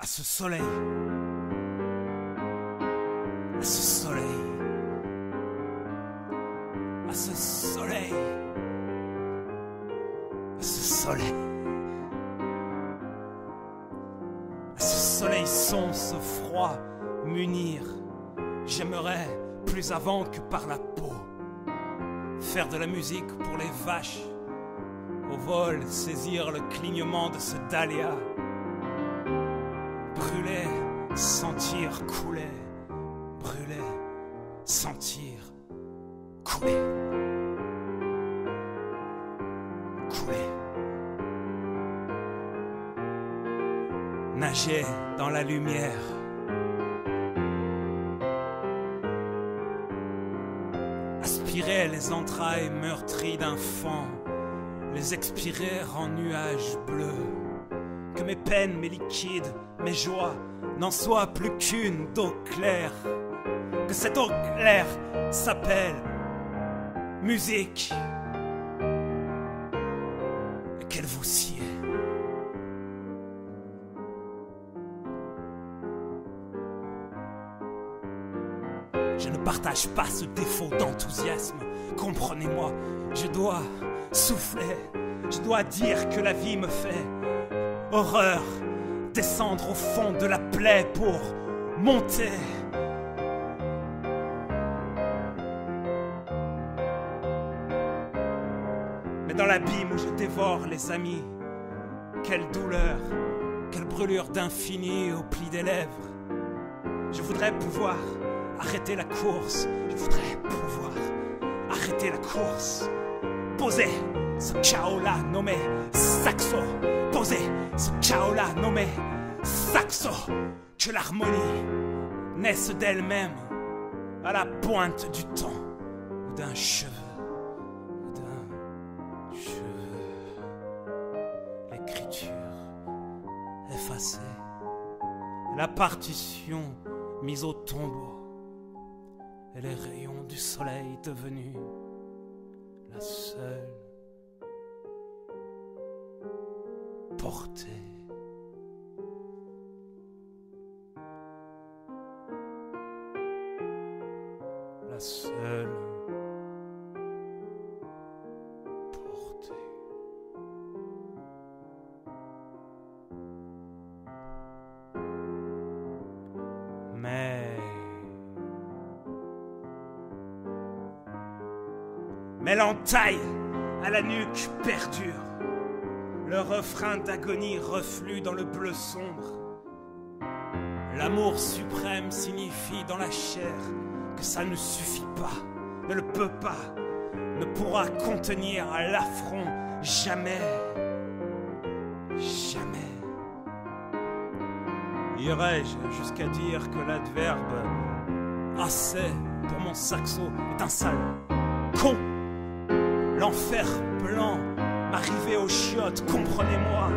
à ce soleil, à ce soleil, à ce soleil, à ce soleil, à ce soleil son, ce froid, m'unir. J'aimerais plus avant que par la peau. Faire de la musique pour les vaches, au vol saisir le clignement de ce dahlia sentir couler, brûler, sentir couler. Couler. Nager dans la lumière. Aspirer les entrailles meurtries d'un fan, les expirer en nuages bleus que mes peines, mes liquides, mes joies n'en soient plus qu'une d'eau claire. Que cette eau claire s'appelle musique. Et qu'elle vous sied. Je ne partage pas ce défaut d'enthousiasme. Comprenez-moi, je dois souffler. Je dois dire que la vie me fait horreur, descendre au fond de la plaie pour monter. Mais dans l'abîme où je dévore les amis, quelle douleur, quelle brûlure d'infini au pli des lèvres. Je voudrais pouvoir arrêter la course, je voudrais pouvoir arrêter la course, poser ce chaos-là nommé Saxo poser ce chaos-là nommé Saxo, que l'harmonie naisse d'elle-même à la pointe du temps ou d'un cheveu, d'un cheveu, l'écriture effacée, la partition mise au tombeau et les rayons du soleil devenus la seule portée. La seule portée. Mais mais l'entaille à la nuque perdure. Le refrain d'agonie reflue dans le bleu sombre. L'amour suprême signifie dans la chair que ça ne suffit pas, ne le peut pas, ne pourra contenir l'affront jamais. Jamais. Irais-je jusqu'à dire que l'adverbe assez pour mon saxo est un sale con L'enfer blanc m'arrivait aux chiottes, comprenez-moi.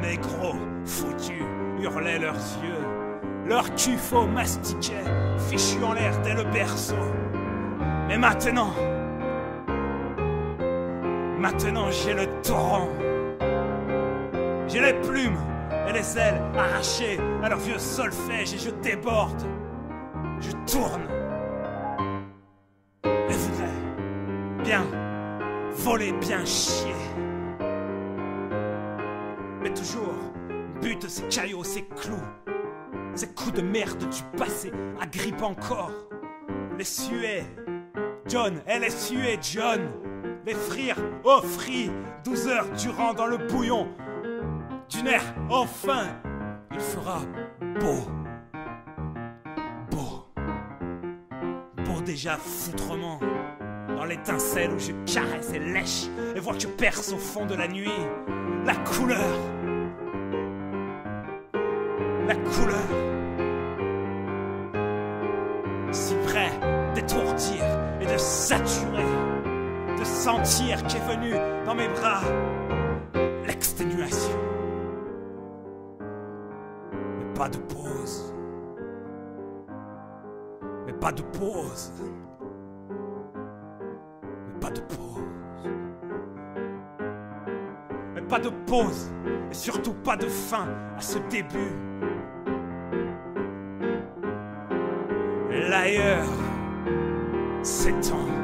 Négro, foutus, hurlaient leurs yeux. Leur tuffeau mastiquait, fichu en l'air dès le berceau. Mais maintenant, maintenant j'ai le torrent. J'ai les plumes et les ailes arrachées à leur vieux solfège et je déborde. Je tourne. Et voudrais bien voler, bien chier. Mais toujours, bute ces caillots, ces clous, ces coups de merde du passé agrippent encore. Les suer, John, elle est suée, John. Les frires, oh frits, 12 heures durant dans le bouillon. D'une air, enfin, il fera beau. Beau. Beau déjà foutrement. Dans l'étincelle où je caresse et lèche et vois que je perce au fond de la nuit. La couleur. La couleur. Si près d'étourdir et de saturer. De sentir qu'est venue dans mes bras l'exténuation. Mais pas de pause. Mais pas de pause. Pas de pause. Mais pas de pause et surtout pas de fin à ce début. L'ailleurs s'étend.